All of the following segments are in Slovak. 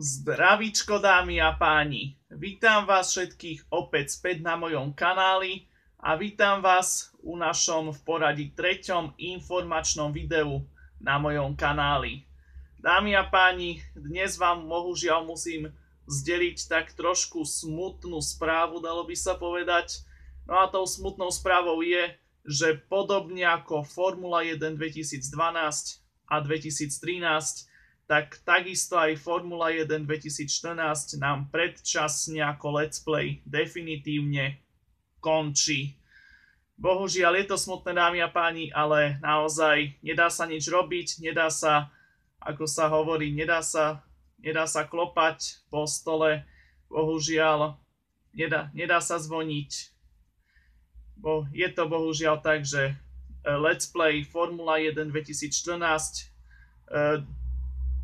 Zdravíčko dámy a páni, vítam vás všetkých opäť späť na mojom kanáli a vítam vás u našom v poradí treťom informačnom videu na mojom kanáli. Dámy a páni, dnes vám bohužiaľ musím zdeliť tak trošku smutnú správu, dalo by sa povedať. No a tou smutnou správou je, že podobne ako Formula 1 2012 a 2013 tak takisto aj Formula 1 2014 nám predčasne ako Let's Play definitívne končí. Bohužiaľ je to smutné dámy a páni, ale naozaj nedá sa nič robiť, nedá sa, ako sa hovorí, nedá sa, nedá sa klopať po stole, bohužiaľ nedá, nedá sa zvoniť. Bo je to bohužiaľ tak, že eh, Let's Play Formula 1 2014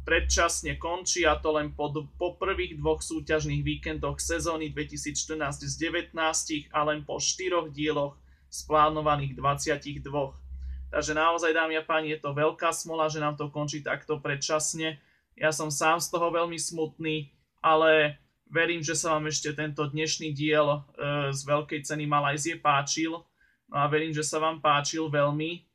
predčasne končí a to len po, po prvých dvoch súťažných víkendoch sezóny 2014 z 19 a len po štyroch dieloch z plánovaných 22. Takže naozaj, dámy a páni, je to veľká smola, že nám to končí takto predčasne. Ja som sám z toho veľmi smutný, ale verím, že sa vám ešte tento dnešný diel e, z Veľkej ceny Malajzie páčil. No a verím, že sa vám páčil veľmi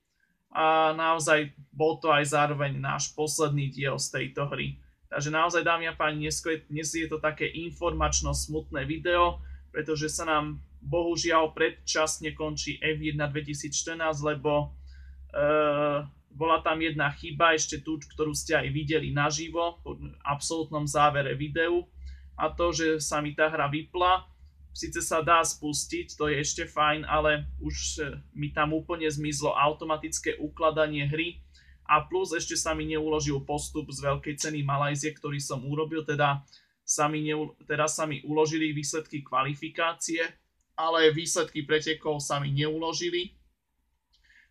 a naozaj bol to aj zároveň náš posledný diel z tejto hry. Takže naozaj, dámy a páni, dnes, dnes je to také informačno smutné video, pretože sa nám bohužiaľ predčasne končí F1 2014, lebo e, bola tam jedna chyba, ešte tú, ktorú ste aj videli naživo, v absolútnom závere videu, a to, že sa mi tá hra vypla síce sa dá spustiť, to je ešte fajn, ale už e, mi tam úplne zmizlo automatické ukladanie hry a plus ešte sa mi neuložil postup z veľkej ceny Malajzie, ktorý som urobil, teda sa mi, neu, teraz sa mi uložili výsledky kvalifikácie, ale výsledky pretekov sa mi neuložili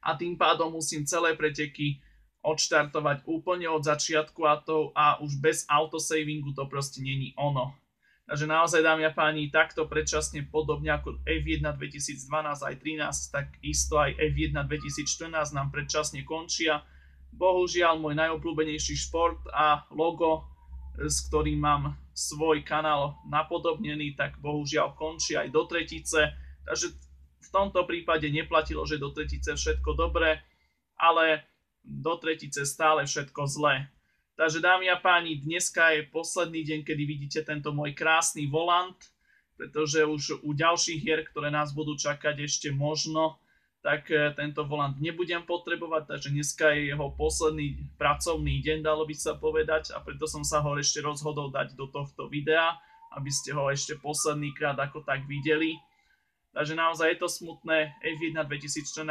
a tým pádom musím celé preteky odštartovať úplne od začiatku a, to, a už bez autosavingu to proste není ono. Takže naozaj, dámy a páni, takto predčasne podobne ako F1 2012 aj 13, tak isto aj F1 2014 nám predčasne končia. Bohužiaľ, môj najobľúbenejší šport a logo, s ktorým mám svoj kanál napodobnený, tak bohužiaľ končí aj do tretice. Takže v tomto prípade neplatilo, že do tretice všetko dobré, ale do tretice stále všetko zlé. Takže dámy a páni, dneska je posledný deň, kedy vidíte tento môj krásny volant, pretože už u ďalších hier, ktoré nás budú čakať ešte možno, tak e, tento volant nebudem potrebovať, takže dneska je jeho posledný pracovný deň, dalo by sa povedať, a preto som sa ho ešte rozhodol dať do tohto videa, aby ste ho ešte posledný krát ako tak videli. Takže naozaj je to smutné, F1 2014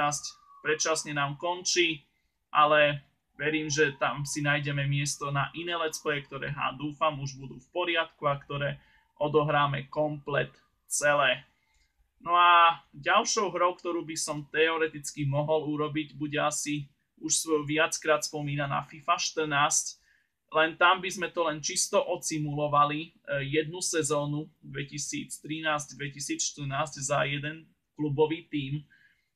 predčasne nám končí, ale Verím, že tam si nájdeme miesto na iné let's play, ktoré dúfam už budú v poriadku a ktoré odohráme komplet celé. No a ďalšou hrou, ktorú by som teoreticky mohol urobiť, bude asi už svoju viackrát spomínaná FIFA 14, len tam by sme to len čisto odsimulovali e, jednu sezónu 2013-2014 za jeden klubový tím.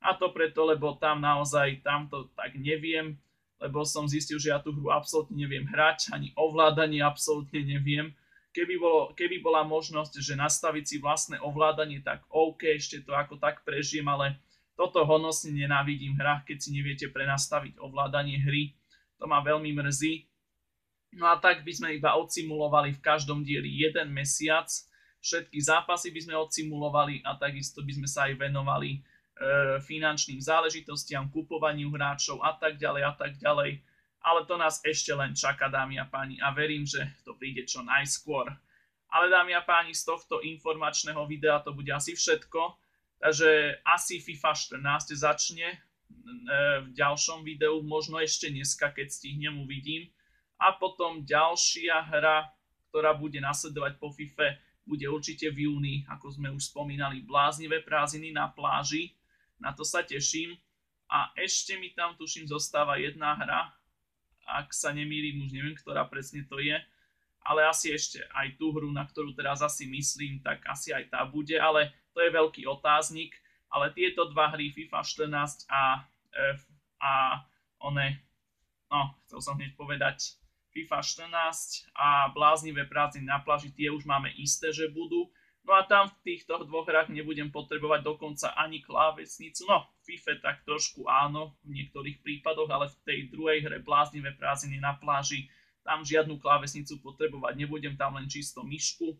A to preto, lebo tam naozaj, tamto tak neviem, lebo som zistil, že ja tú hru absolútne neviem hrať, ani ovládanie absolútne neviem. Keby, bolo, keby bola možnosť, že nastaviť si vlastné ovládanie, tak OK, ešte to ako tak prežijem, ale toto honosne nenávidím v hrách, keď si neviete prenastaviť ovládanie hry. To ma veľmi mrzí. No a tak by sme iba odsimulovali v každom dieli jeden mesiac, všetky zápasy by sme odsimulovali a takisto by sme sa aj venovali E, finančným záležitostiam, kupovaniu hráčov a tak ďalej a tak ďalej. Ale to nás ešte len čaká, dámy a páni, a verím, že to príde čo najskôr. Ale dámy a páni, z tohto informačného videa to bude asi všetko. Takže asi FIFA 14 začne e, v ďalšom videu, možno ešte dneska, keď stihnem, uvidím. A potom ďalšia hra, ktorá bude nasledovať po FIFA, bude určite v júni, ako sme už spomínali, bláznivé prázdniny na pláži na to sa teším. A ešte mi tam, tuším, zostáva jedna hra, ak sa nemýlim, už neviem, ktorá presne to je, ale asi ešte aj tú hru, na ktorú teraz asi myslím, tak asi aj tá bude, ale to je veľký otáznik. Ale tieto dva hry, FIFA 14 a, a one, no, chcel som hneď povedať, FIFA 14 a bláznivé prázdniny na pláži, tie už máme isté, že budú. No a tam v týchto dvoch hrách nebudem potrebovať dokonca ani klávesnicu. No, v FIFA tak trošku áno, v niektorých prípadoch, ale v tej druhej hre bláznivé prázdniny na pláži tam žiadnu klávesnicu potrebovať nebudem, tam len čisto myšku.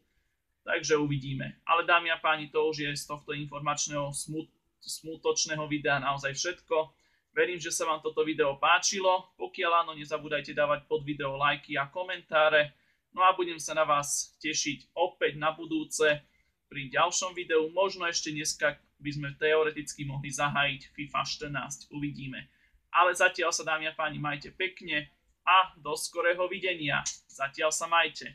Takže uvidíme. Ale dámy a páni, to už je z tohto informačného smut, smutočného videa naozaj všetko. Verím, že sa vám toto video páčilo. Pokiaľ áno, nezabúdajte dávať pod video lajky a komentáre. No a budem sa na vás tešiť opäť na budúce pri ďalšom videu. Možno ešte dneska by sme teoreticky mohli zahájiť FIFA 14. Uvidíme. Ale zatiaľ sa dámy a páni majte pekne a do skorého videnia. Zatiaľ sa majte.